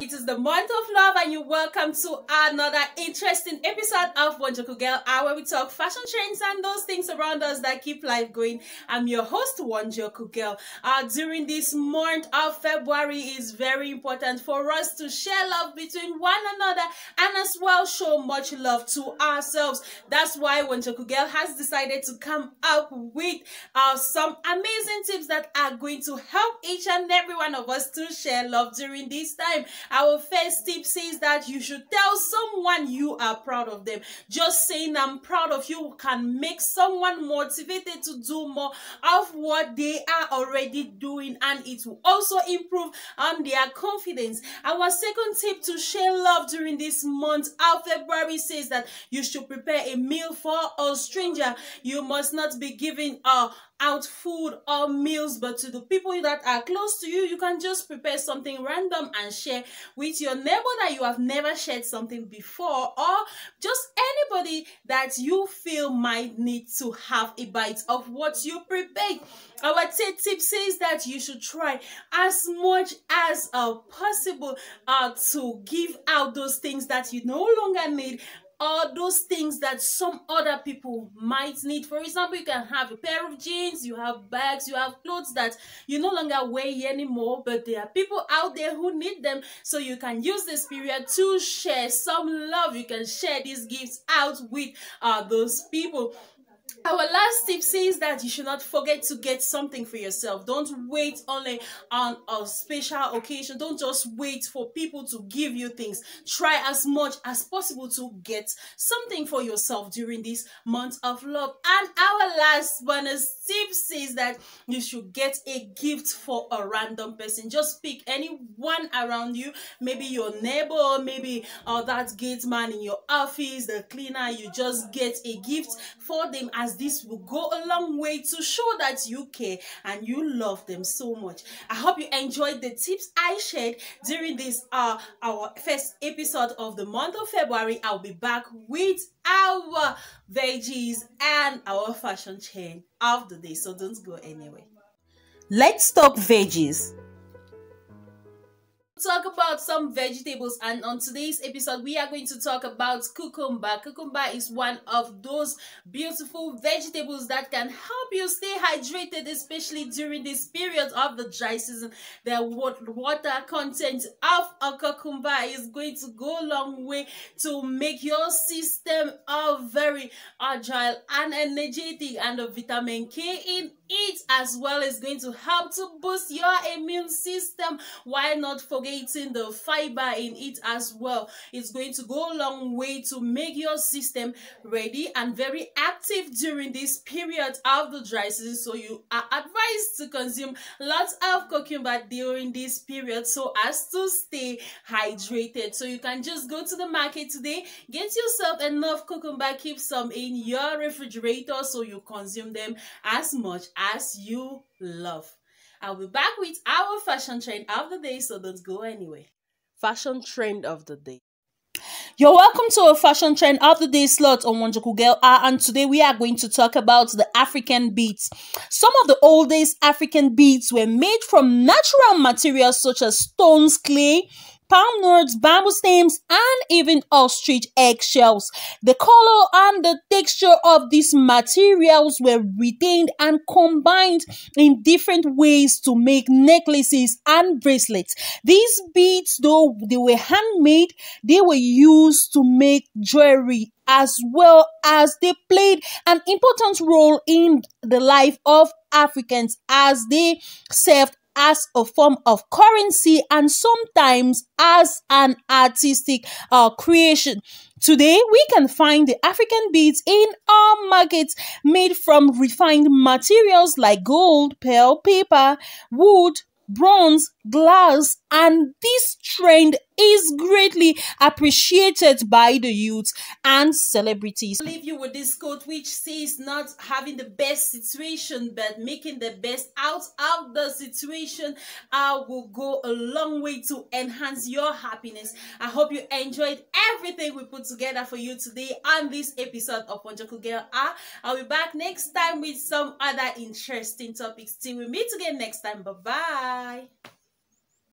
It is the month of love, and you're welcome to another interesting episode of Wonjoku Girl Hour, where we talk fashion trends and those things around us that keep life going. I'm your host, Wonjoku Girl. Uh, during this month of February is very important for us to share love between one another and as well show much love to ourselves. That's why Wonjoku Girl has decided to come up with uh, some amazing tips that are going to help each and every one of us to share love during this time. Our first tip says that you should tell someone you are proud of them. Just saying I'm proud of you can make someone motivated to do more of what they are already doing and it will also improve on their confidence. Our second tip to share love during this month of February says that you should prepare a meal for a stranger. You must not be giving a out food or meals but to the people that are close to you you can just prepare something random and share with your neighbor that you have never shared something before or just anybody that you feel might need to have a bite of what you prepared. Our tip says that you should try as much as uh, possible uh, to give out those things that you no longer need all those things that some other people might need. For example, you can have a pair of jeans, you have bags, you have clothes that you no longer wear anymore, but there are people out there who need them. So you can use this period to share some love. You can share these gifts out with uh, those people. Our last tip says that you should not forget to get something for yourself. Don't wait only on a special occasion. Don't just wait for people to give you things. Try as much as possible to get something for yourself during this month of love. And our last bonus tip says that you should get a gift for a random person. Just pick anyone around you, maybe your neighbor, maybe uh, that gate man in your office, the cleaner. You just get a gift for them as this will go a long way to show that you care and you love them so much. I hope you enjoyed the tips I shared during this uh our first episode of the month of February. I'll be back with our veggies and our fashion chain of the day. So don't go anywhere. Let's talk veggies talk about some vegetables and on today's episode we are going to talk about cucumber. Cucumber is one of those beautiful vegetables that can help you stay hydrated especially during this period of the dry season. The water content of a cucumber is going to go a long way to make your system a very agile and energetic and the vitamin k in it as well is going to help to boost your immune system. While not forgetting the fiber in it as well. It's going to go a long way to make your system ready and very active during this period of the dry season. So you are advised to consume lots of cucumber during this period so as to stay hydrated. So you can just go to the market today get yourself enough cucumber keep some in your refrigerator so you consume them as much as you love. I'll be back with our fashion trend of the day, so don't go anywhere. Fashion trend of the day. You're welcome to a fashion trend of the day slot on Wonjoku Girl uh, and today we are going to talk about the African beads. Some of the oldest African beads were made from natural materials such as stones, clay, palm nuts, bamboo stems, and even ostrich eggshells. The color and the texture of these materials were retained and combined in different ways to make necklaces and bracelets. These beads, though they were handmade, they were used to make jewelry as well as they played an important role in the life of Africans as they served as a form of currency and sometimes as an artistic uh, creation. Today, we can find the African beads in our markets made from refined materials like gold, pearl, paper, wood, bronze, glass, and this trend is greatly appreciated by the youth and celebrities. I'll leave you with this quote which says not having the best situation but making the best out of the situation uh, will go a long way to enhance your happiness. I hope you enjoyed everything we put together for you today on this episode of Wonjoku Girl Ah. I'll be back next time with some other interesting topics. Till we meet again next time. าย